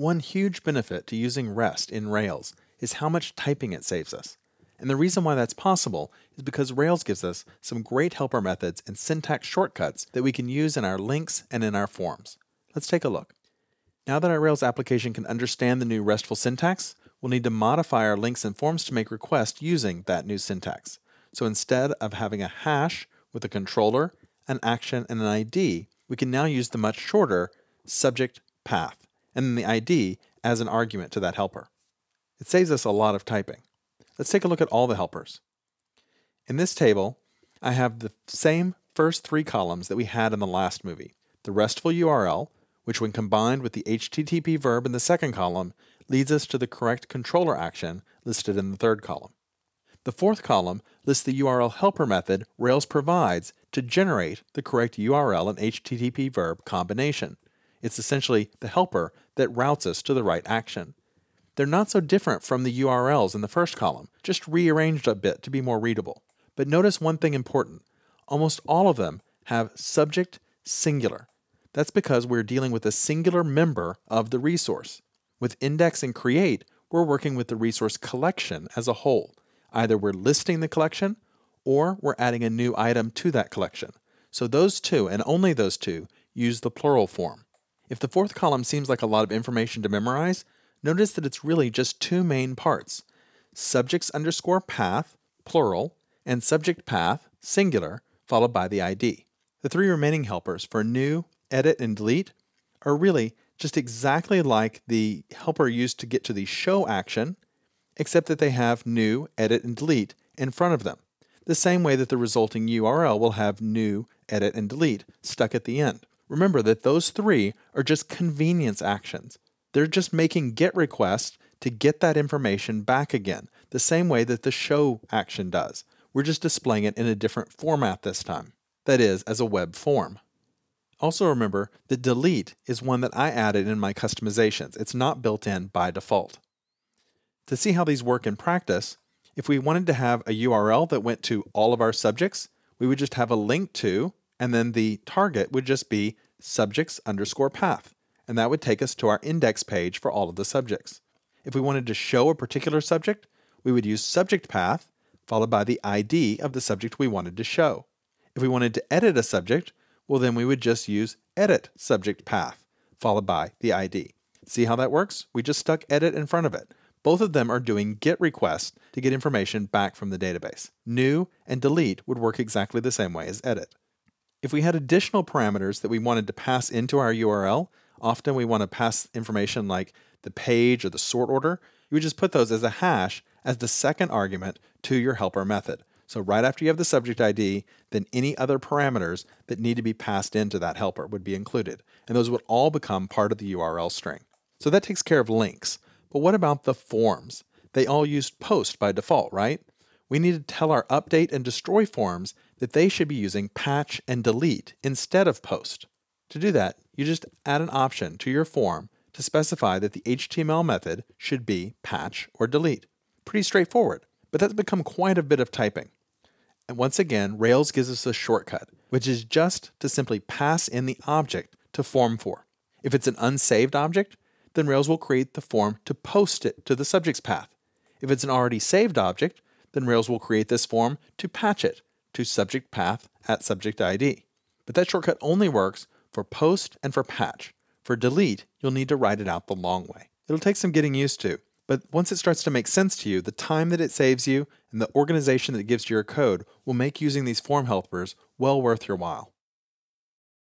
One huge benefit to using REST in Rails is how much typing it saves us. And the reason why that's possible is because Rails gives us some great helper methods and syntax shortcuts that we can use in our links and in our forms. Let's take a look. Now that our Rails application can understand the new RESTful syntax, we'll need to modify our links and forms to make requests using that new syntax. So instead of having a hash with a controller, an action, and an ID, we can now use the much shorter subject path and then the ID as an argument to that helper. It saves us a lot of typing. Let's take a look at all the helpers. In this table, I have the same first three columns that we had in the last movie. The RESTful URL, which when combined with the HTTP verb in the second column, leads us to the correct controller action listed in the third column. The fourth column lists the URL helper method Rails provides to generate the correct URL and HTTP verb combination. It's essentially the helper that routes us to the right action. They're not so different from the URLs in the first column, just rearranged a bit to be more readable. But notice one thing important. Almost all of them have subject singular. That's because we're dealing with a singular member of the resource. With index and create, we're working with the resource collection as a whole. Either we're listing the collection or we're adding a new item to that collection. So those two, and only those two, use the plural form. If the fourth column seems like a lot of information to memorize, notice that it's really just two main parts subjects underscore path, plural, and subject path, singular, followed by the ID. The three remaining helpers for new, edit, and delete are really just exactly like the helper used to get to the show action, except that they have new, edit, and delete in front of them, the same way that the resulting URL will have new, edit, and delete stuck at the end. Remember that those three are just convenience actions. They're just making GET requests to get that information back again, the same way that the show action does. We're just displaying it in a different format this time, that is, as a web form. Also remember that delete is one that I added in my customizations. It's not built in by default. To see how these work in practice, if we wanted to have a URL that went to all of our subjects, we would just have a link to and then the target would just be subjects underscore path, and that would take us to our index page for all of the subjects. If we wanted to show a particular subject, we would use subject path followed by the ID of the subject we wanted to show. If we wanted to edit a subject, well then we would just use edit subject path followed by the ID. See how that works? We just stuck edit in front of it. Both of them are doing GET requests to get information back from the database. New and delete would work exactly the same way as edit. If we had additional parameters that we wanted to pass into our URL, often we want to pass information like the page or the sort order, you would just put those as a hash as the second argument to your helper method. So right after you have the subject ID, then any other parameters that need to be passed into that helper would be included. And those would all become part of the URL string. So that takes care of links. But what about the forms? They all used post by default, right? We need to tell our update and destroy forms that they should be using patch and delete instead of post. To do that, you just add an option to your form to specify that the HTML method should be patch or delete. Pretty straightforward, but that's become quite a bit of typing. And once again, Rails gives us a shortcut, which is just to simply pass in the object to form for. If it's an unsaved object, then Rails will create the form to post it to the subject's path. If it's an already saved object, then Rails will create this form to patch it to subject path at subject ID. But that shortcut only works for post and for patch. For delete, you'll need to write it out the long way. It'll take some getting used to, but once it starts to make sense to you, the time that it saves you and the organization that it gives to your code will make using these form helpers well worth your while.